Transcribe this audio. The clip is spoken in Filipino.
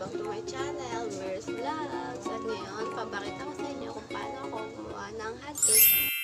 welcome to my channel, Mer's Vlogs. At ngayon, papakita ko sa inyo kung paano ako gumawa ng hotcake